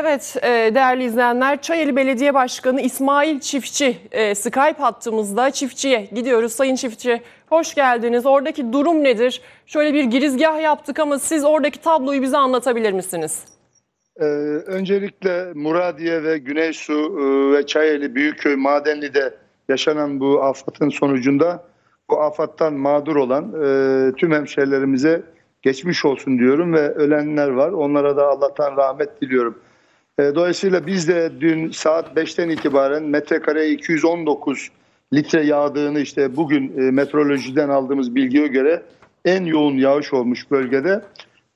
Evet e, değerli izleyenler Çayeli Belediye Başkanı İsmail Çiftçi e, Skype hattımızda çiftçiye gidiyoruz. Sayın Çiftçi hoş geldiniz. Oradaki durum nedir? Şöyle bir girizgah yaptık ama siz oradaki tabloyu bize anlatabilir misiniz? Ee, öncelikle Muradiye ve Güneysu e, ve Çayeli Büyükköy Madenli'de yaşanan bu afatın sonucunda bu afattan mağdur olan e, tüm hemşehrilerimize geçmiş olsun diyorum ve ölenler var. Onlara da Allah'tan rahmet diliyorum. E, dolayısıyla biz de dün saat 5'ten itibaren metrekare 219 litre yağdığını işte bugün e, meteorolojiden aldığımız bilgiye göre en yoğun yağış olmuş bölgede.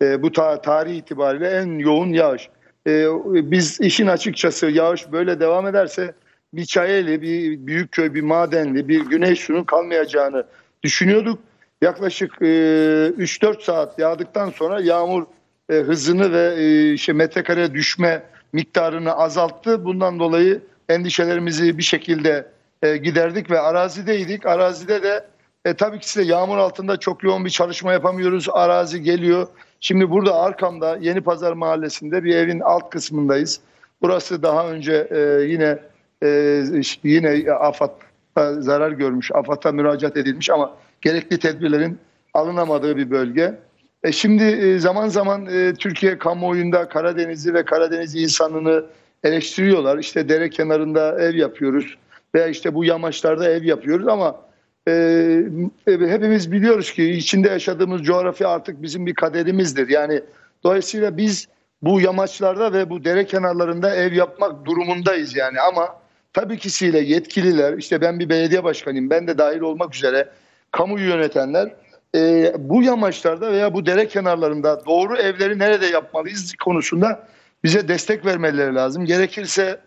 E, bu ta- tarih itibariyle en yoğun yağış. Biz işin açıkçası yağış böyle devam ederse bir Çayeli, bir Büyükköy, bir Madenli, bir Güney Su'nun kalmayacağını düşünüyorduk. Yaklaşık e, 3-4 saat yağdıktan sonra yağmur hızını ve işte metrekare düşme miktarını azalttı. Bundan dolayı endişelerimizi bir şekilde e, giderdik ve arazideydik. Arazide de e, tabii ki size yağmur altında çok yoğun bir çalışma yapamıyoruz. Arazi geliyor. Şimdi burada arkamda Yeni Pazar Mahallesi'nde bir evin alt kısmındayız. Burası daha önce e, yine e, yine AFAD'a zarar görmüş, AFAD'a müracaat edilmiş ama gerekli tedbirlerin alınamadığı bir bölge. E şimdi e, zaman zaman e, Türkiye kamuoyunda Karadeniz'i ve Karadeniz insanını eleştiriyorlar. İşte dere kenarında ev yapıyoruz veya işte bu yamaçlarda ev yapıyoruz ama e, e, hepimiz biliyoruz ki içinde yaşadığımız coğrafya artık bizim bir kaderimizdir. Yani dolayısıyla biz bu yamaçlarda ve bu dere kenarlarında ev yapmak durumundayız yani ama tabii kisiyle yetkililer işte ben bir belediye başkanıyım ben de dahil olmak üzere kamuyu yönetenler e, bu yamaçlarda veya bu dere kenarlarında doğru evleri nerede yapmalıyız konusunda bize destek vermeleri lazım. Gerekirse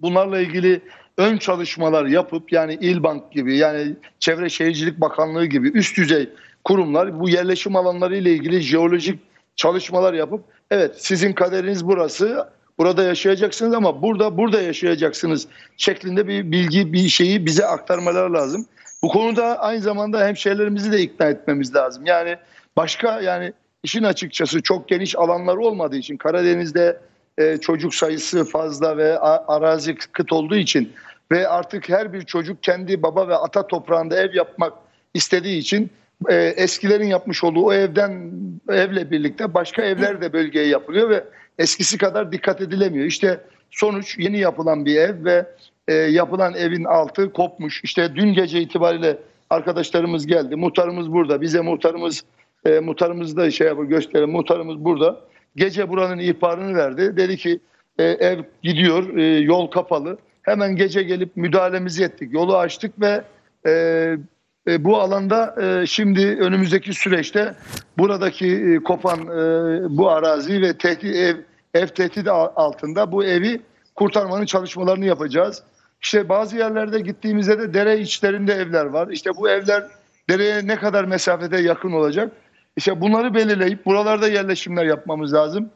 bunlarla ilgili ön çalışmalar yapıp yani İlbank gibi yani Çevre Şehircilik Bakanlığı gibi üst düzey kurumlar bu yerleşim alanları ile ilgili jeolojik çalışmalar yapıp evet sizin kaderiniz burası burada yaşayacaksınız ama burada burada yaşayacaksınız şeklinde bir bilgi bir şeyi bize aktarmaları lazım. Bu konuda aynı zamanda hemşehrilerimizi de ikna etmemiz lazım. Yani başka yani işin açıkçası çok geniş alanlar olmadığı için Karadeniz'de e, çocuk sayısı fazla ve arazi kıt olduğu için ve artık her bir çocuk kendi baba ve ata toprağında ev yapmak istediği için e, eskilerin yapmış olduğu o evden evle birlikte başka evler de bölgeye yapılıyor ve eskisi kadar dikkat edilemiyor. İşte sonuç yeni yapılan bir ev ve e, yapılan evin altı kopmuş. İşte dün gece itibariyle arkadaşlarımız geldi. Muhtarımız burada. Bize muhtarımız e, muhtarımız da şey yapıyor gösterelim. Muhtarımız burada. Gece buranın ihbarını verdi. Dedi ki e, ev gidiyor, e, yol kapalı. Hemen gece gelip müdahalemizi ettik. Yolu açtık ve e, e, bu alanda e, şimdi önümüzdeki süreçte buradaki e, kopan e, bu arazi ve tehdit, ev, ev tehdidi altında bu evi kurtarmanın çalışmalarını yapacağız. İşte bazı yerlerde gittiğimizde de dere içlerinde evler var. İşte bu evler dereye ne kadar mesafede yakın olacak? İşte bunları belirleyip buralarda yerleşimler yapmamız lazım.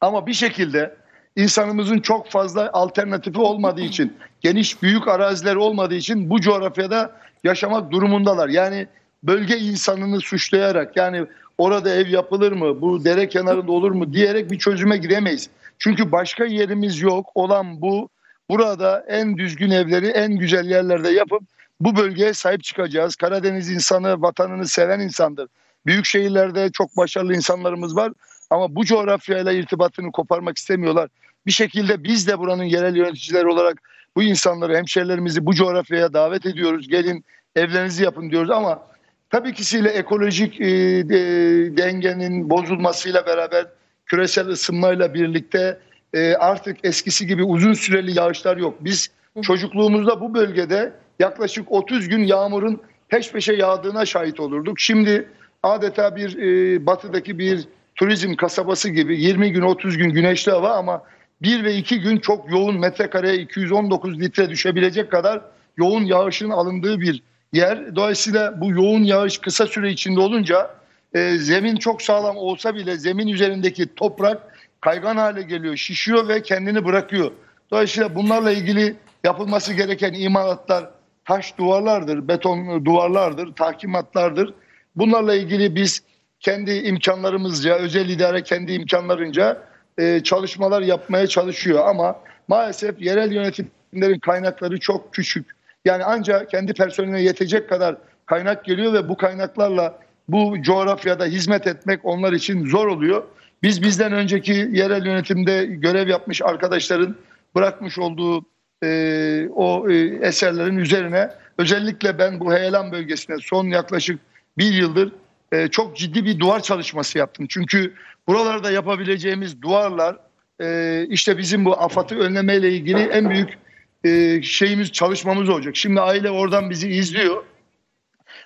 Ama bir şekilde insanımızın çok fazla alternatifi olmadığı için, geniş büyük araziler olmadığı için bu coğrafyada yaşamak durumundalar. Yani bölge insanını suçlayarak yani orada ev yapılır mı, bu dere kenarında olur mu diyerek bir çözüme giremeyiz. Çünkü başka yerimiz yok. Olan bu. Burada en düzgün evleri en güzel yerlerde yapıp bu bölgeye sahip çıkacağız. Karadeniz insanı vatanını seven insandır. Büyük şehirlerde çok başarılı insanlarımız var ama bu coğrafyayla irtibatını koparmak istemiyorlar. Bir şekilde biz de buranın yerel yöneticiler olarak bu insanları, hemşerilerimizi bu coğrafyaya davet ediyoruz. Gelin evlerinizi yapın diyoruz ama tabii kisiyle ekolojik e, de, dengenin bozulmasıyla beraber küresel ısınmayla birlikte e, artık eskisi gibi uzun süreli yağışlar yok. Biz çocukluğumuzda bu bölgede yaklaşık 30 gün yağmurun peş peşe yağdığına şahit olurduk. Şimdi adeta bir e, batıdaki bir turizm kasabası gibi 20 gün 30 gün güneşli hava ama bir ve iki gün çok yoğun metrekareye 219 litre düşebilecek kadar yoğun yağışın alındığı bir yer. Dolayısıyla bu yoğun yağış kısa süre içinde olunca e, zemin çok sağlam olsa bile zemin üzerindeki toprak kaygan hale geliyor, şişiyor ve kendini bırakıyor. Dolayısıyla bunlarla ilgili yapılması gereken imalatlar taş duvarlardır, beton duvarlardır, tahkimatlardır. Bunlarla ilgili biz kendi imkanlarımızca, özel idare kendi imkanlarınca e, çalışmalar yapmaya çalışıyor ama maalesef yerel yönetimlerin kaynakları çok küçük. Yani ancak kendi personeline yetecek kadar kaynak geliyor ve bu kaynaklarla bu coğrafyada hizmet etmek onlar için zor oluyor. Biz bizden önceki yerel yönetimde görev yapmış arkadaşların bırakmış olduğu e, o e, eserlerin üzerine özellikle ben bu heyelan bölgesine son yaklaşık bir yıldır e, çok ciddi bir duvar çalışması yaptım. Çünkü buralarda yapabileceğimiz duvarlar e, işte bizim bu afatı önlemeyle ilgili en büyük e, şeyimiz çalışmamız olacak. Şimdi aile oradan bizi izliyor.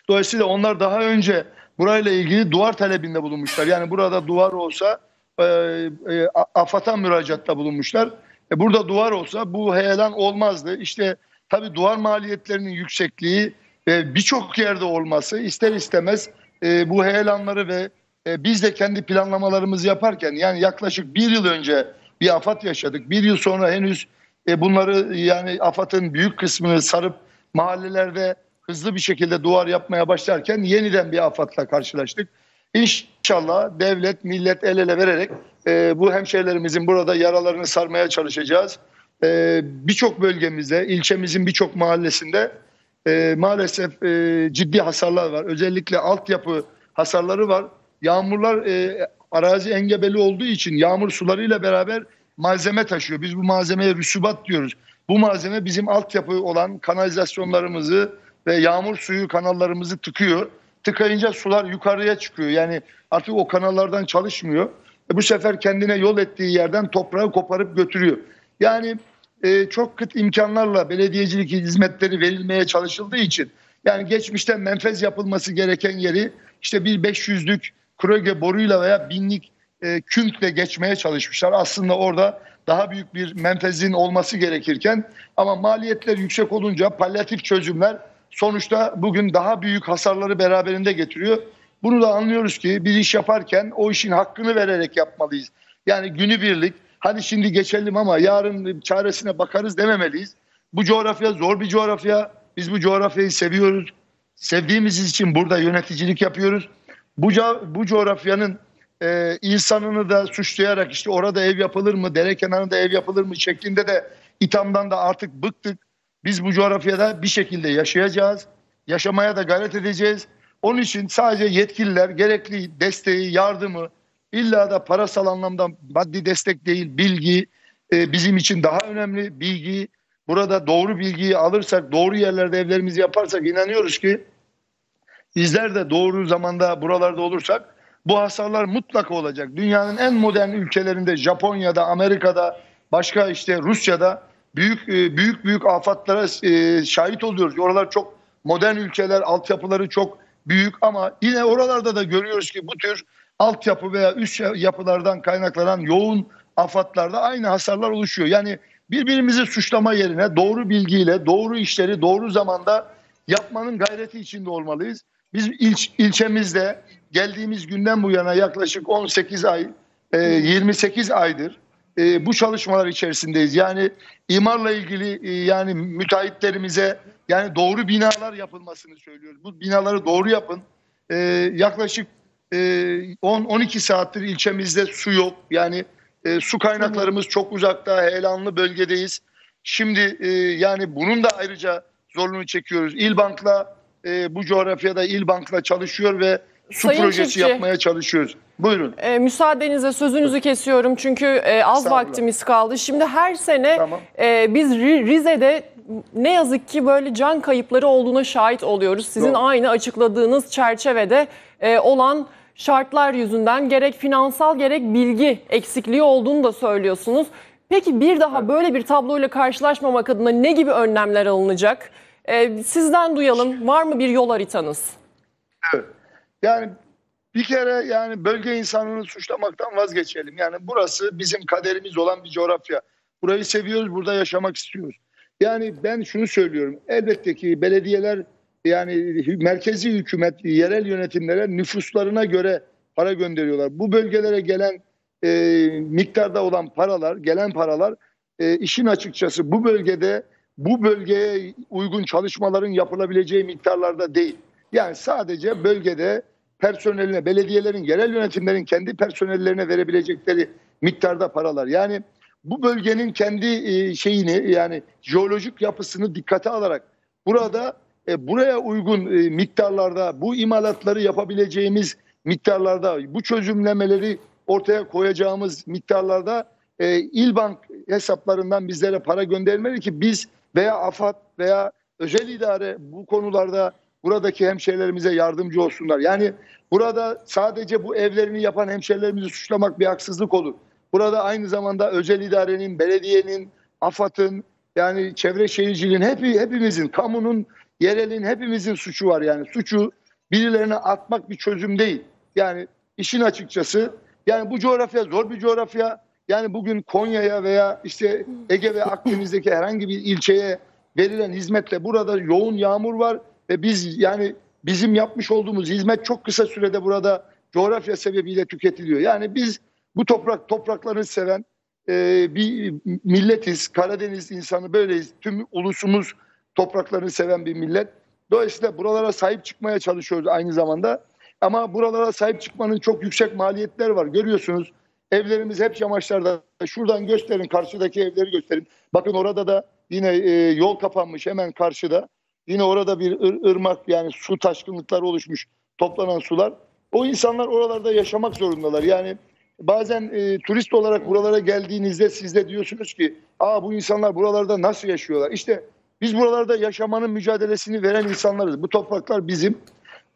Dolayısıyla onlar daha önce burayla ilgili duvar talebinde bulunmuşlar. Yani burada duvar olsa e, e, AFAD'a müracaatta bulunmuşlar. E, burada duvar olsa bu heyelan olmazdı. İşte tabii duvar maliyetlerinin yüksekliği ve birçok yerde olması ister istemez e, bu heyelanları ve e, biz de kendi planlamalarımızı yaparken yani yaklaşık bir yıl önce bir afat yaşadık. Bir yıl sonra henüz e, bunları yani AFAD'ın büyük kısmını sarıp mahallelerde hızlı bir şekilde duvar yapmaya başlarken yeniden bir afatla karşılaştık. İnşallah devlet, millet el ele vererek e, bu hemşehrilerimizin burada yaralarını sarmaya çalışacağız. E, birçok bölgemizde, ilçemizin birçok mahallesinde e, maalesef e, ciddi hasarlar var. Özellikle altyapı hasarları var. Yağmurlar e, arazi engebeli olduğu için yağmur sularıyla beraber malzeme taşıyor. Biz bu malzemeye rüsubat diyoruz. Bu malzeme bizim altyapı olan kanalizasyonlarımızı ve yağmur suyu kanallarımızı tıkıyor. Tıkayınca sular yukarıya çıkıyor. Yani artık o kanallardan çalışmıyor. E bu sefer kendine yol ettiği yerden toprağı koparıp götürüyor. Yani e, çok kıt imkanlarla belediyecilik hizmetleri verilmeye çalışıldığı için yani geçmişte menfez yapılması gereken yeri işte bir 500'lük kroge boruyla veya binlik e, künkle geçmeye çalışmışlar. Aslında orada daha büyük bir menfezin olması gerekirken ama maliyetler yüksek olunca palyatif çözümler sonuçta bugün daha büyük hasarları beraberinde getiriyor. Bunu da anlıyoruz ki bir iş yaparken o işin hakkını vererek yapmalıyız. Yani günübirlik hadi şimdi geçelim ama yarın çaresine bakarız dememeliyiz. Bu coğrafya zor bir coğrafya. Biz bu coğrafyayı seviyoruz. Sevdiğimiz için burada yöneticilik yapıyoruz. Bu, bu coğrafyanın e, insanını da suçlayarak işte orada ev yapılır mı, dere kenarında ev yapılır mı şeklinde de ithamdan da artık bıktık. Biz bu coğrafyada bir şekilde yaşayacağız. Yaşamaya da gayret edeceğiz. Onun için sadece yetkililer gerekli desteği, yardımı, illa da parasal anlamda maddi destek değil, bilgi e, bizim için daha önemli. Bilgi, burada doğru bilgiyi alırsak, doğru yerlerde evlerimizi yaparsak inanıyoruz ki bizler de doğru zamanda buralarda olursak bu hasarlar mutlaka olacak. Dünyanın en modern ülkelerinde, Japonya'da, Amerika'da, başka işte Rusya'da büyük e, büyük büyük afatlara e, şahit oluyoruz. Oralar çok modern ülkeler, altyapıları çok büyük ama yine oralarda da görüyoruz ki bu tür altyapı veya üst yapılardan kaynaklanan yoğun afatlarda aynı hasarlar oluşuyor. Yani birbirimizi suçlama yerine doğru bilgiyle, doğru işleri doğru zamanda yapmanın gayreti içinde olmalıyız. Biz ilç, ilçemizde geldiğimiz günden bu yana yaklaşık 18 ay, 28 aydır e, bu çalışmalar içerisindeyiz. Yani imarla ilgili e, yani müteahhitlerimize yani doğru binalar yapılmasını söylüyoruz. Bu binaları doğru yapın. E, yaklaşık e, 10-12 saattir ilçemizde su yok. Yani e, su kaynaklarımız çok uzakta, heyelanlı bölgedeyiz. Şimdi e, yani bunun da ayrıca zorluğunu çekiyoruz. İlbank'la e, bu coğrafyada İlbank'la çalışıyor ve su Sayın projesi Çiftçi. yapmaya çalışıyoruz. Buyurun. E, müsaadenizle sözünüzü kesiyorum çünkü e, az vaktimiz kaldı. Şimdi her sene Tamam. e, biz Ri- Rize'de ne yazık ki böyle can kayıpları olduğuna şahit oluyoruz. Sizin Doğru. aynı açıkladığınız çerçevede e, olan şartlar yüzünden gerek finansal gerek bilgi eksikliği olduğunu da söylüyorsunuz. Peki bir daha böyle bir tabloyla karşılaşmamak adına ne gibi önlemler alınacak? E, sizden duyalım. Var mı bir yol haritanız? Yani bir kere yani bölge insanını suçlamaktan vazgeçelim. Yani burası bizim kaderimiz olan bir coğrafya. Burayı seviyoruz, burada yaşamak istiyoruz. Yani ben şunu söylüyorum. Elbette ki belediyeler yani merkezi hükümet, yerel yönetimlere nüfuslarına göre para gönderiyorlar. Bu bölgelere gelen e, miktarda olan paralar, gelen paralar e, işin açıkçası bu bölgede bu bölgeye uygun çalışmaların yapılabileceği miktarlarda değil. Yani sadece bölgede personeline, belediyelerin, yerel yönetimlerin kendi personellerine verebilecekleri miktarda paralar. Yani bu bölgenin kendi e, şeyini yani jeolojik yapısını dikkate alarak burada e, buraya uygun e, miktarlarda bu imalatları yapabileceğimiz miktarlarda bu çözümlemeleri ortaya koyacağımız miktarlarda e, İlbank hesaplarından bizlere para göndermeli ki biz veya AFAD veya özel idare bu konularda buradaki hemşehrilerimize yardımcı olsunlar. Yani burada sadece bu evlerini yapan hemşehrilerimizi suçlamak bir haksızlık olur. Burada aynı zamanda özel idarenin, belediyenin, AFAD'ın yani çevre şehirciliğin hepi, hepimizin, kamunun, yerelin hepimizin suçu var yani. Suçu birilerine atmak bir çözüm değil. Yani işin açıkçası yani bu coğrafya zor bir coğrafya. Yani bugün Konya'ya veya işte Ege ve Akdeniz'deki herhangi bir ilçeye verilen hizmetle burada yoğun yağmur var ve biz yani bizim yapmış olduğumuz hizmet çok kısa sürede burada coğrafya sebebiyle tüketiliyor. Yani biz bu toprak topraklarını seven e, bir milletiz. Karadeniz insanı böyleyiz. Tüm ulusumuz topraklarını seven bir millet. Dolayısıyla buralara sahip çıkmaya çalışıyoruz aynı zamanda. Ama buralara sahip çıkmanın çok yüksek maliyetler var. Görüyorsunuz evlerimiz hep yamaçlarda. Şuradan gösterin karşıdaki evleri gösterin. Bakın orada da yine e, yol kapanmış hemen karşıda. Yine orada bir ır- ırmak yani su taşkınlıkları oluşmuş toplanan sular. O insanlar oralarda yaşamak zorundalar. Yani bazen e, turist olarak buralara geldiğinizde siz de diyorsunuz ki Aa, bu insanlar buralarda nasıl yaşıyorlar? İşte biz buralarda yaşamanın mücadelesini veren insanlarız. Bu topraklar bizim.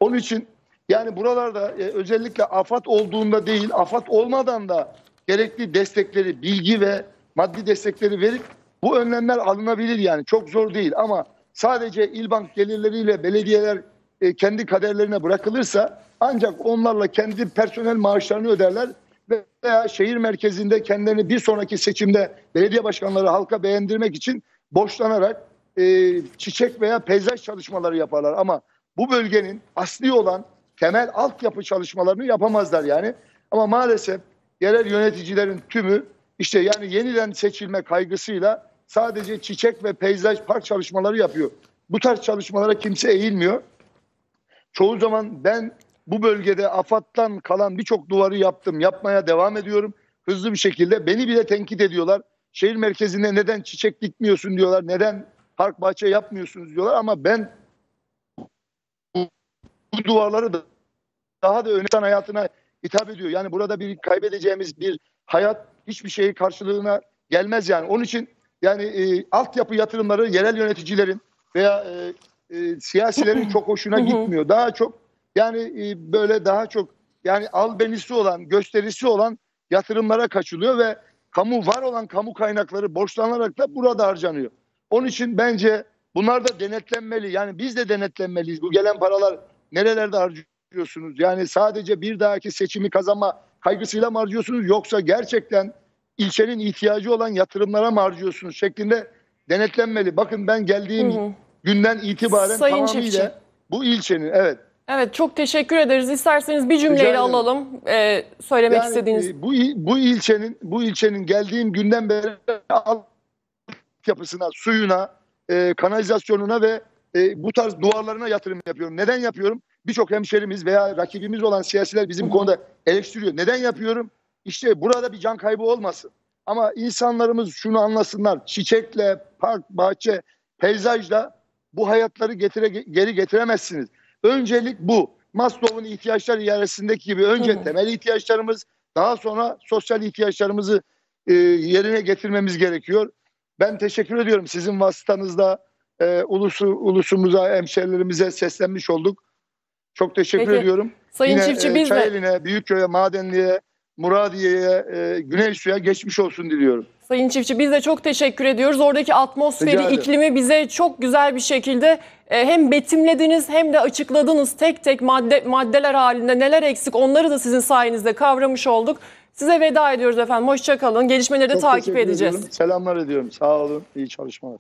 Onun için yani buralarda e, özellikle afat olduğunda değil, afat olmadan da gerekli destekleri, bilgi ve maddi destekleri verip bu önlemler alınabilir yani. Çok zor değil ama sadece İlbank gelirleriyle belediyeler e, kendi kaderlerine bırakılırsa ancak onlarla kendi personel maaşlarını öderler veya şehir merkezinde kendilerini bir sonraki seçimde belediye başkanları halka beğendirmek için borçlanarak e, çiçek veya peyzaj çalışmaları yaparlar. Ama bu bölgenin asli olan temel altyapı çalışmalarını yapamazlar yani. Ama maalesef yerel yöneticilerin tümü işte yani yeniden seçilme kaygısıyla sadece çiçek ve peyzaj park çalışmaları yapıyor. Bu tarz çalışmalara kimse eğilmiyor. Çoğu zaman ben bu bölgede AFAD'dan kalan birçok duvarı yaptım. Yapmaya devam ediyorum. Hızlı bir şekilde beni bile tenkit ediyorlar. Şehir merkezinde neden çiçek dikmiyorsun diyorlar. Neden park bahçe yapmıyorsunuz diyorlar. Ama ben bu, duvarları da daha da insan hayatına hitap ediyor. Yani burada bir kaybedeceğimiz bir hayat hiçbir şeyi karşılığına gelmez yani. Onun için yani e, altyapı yatırımları yerel yöneticilerin veya e, e, siyasilerin çok hoşuna gitmiyor. Daha çok yani e, böyle daha çok yani albenisi olan, gösterisi olan yatırımlara kaçılıyor ve kamu var olan kamu kaynakları borçlanarak da burada harcanıyor. Onun için bence bunlar da denetlenmeli. Yani biz de denetlenmeliyiz. Bu gelen paralar nerelerde harcıyorsunuz? Yani sadece bir dahaki seçimi kazanma kaygısıyla mı harcıyorsunuz yoksa gerçekten ilçenin ihtiyacı olan yatırımlara mı harcıyorsunuz şeklinde denetlenmeli. Bakın ben geldiğim Hı hı. günden itibaren Sayın tamamıyla Çiftçi. bu ilçenin evet Evet çok teşekkür ederiz. İsterseniz bir cümleyle alalım. Ee, söylemek Yani, istediğiniz. e, bu il- bu ilçenin bu ilçenin geldiğim günden beri yapısına, suyuna, e, kanalizasyonuna ve e, bu tarz duvarlarına yatırım yapıyorum. Neden yapıyorum? Birçok hemşerimiz veya rakibimiz olan siyasiler bizim bu hı. konuda eleştiriyor. Neden yapıyorum? İşte burada bir can kaybı olmasın. Ama insanlarımız şunu anlasınlar. Çiçekle, park, bahçe, peyzajla bu hayatları getire, geri getiremezsiniz. Öncelik bu. Maslow'un ihtiyaçlar hiyerarşisindeki gibi önce temel ihtiyaçlarımız daha sonra sosyal ihtiyaçlarımızı e, yerine getirmemiz gerekiyor. Ben teşekkür ediyorum sizin vasıtanızda e, ulusu, ulusumuza, hemşerilerimize seslenmiş olduk. Çok teşekkür Peki. ediyorum. Sayın Yine Çiftçi e, biz de Çayeli'ne, Büyükköy'e, Madenli'ye, Muradiye'ye, e, Güneysu'ya geçmiş olsun diliyorum. Sayın Çiftçi biz de çok teşekkür ediyoruz. Oradaki atmosferi, iklimi bize çok güzel bir şekilde e, hem betimlediniz hem de açıkladınız tek tek madde maddeler halinde neler eksik onları da sizin sayenizde kavramış olduk. Size veda ediyoruz efendim. Hoşça kalın. Gelişmeleri de Çok takip edeceğiz. ediyorum. Selamlar ediyorum. Sağ olun. İyi çalışmalar.